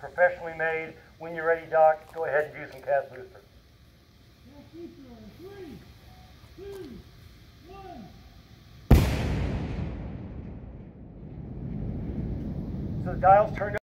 professionally made. When you're ready, Doc, go ahead and do some cast booster. Three, two, one. So the dial's turned up.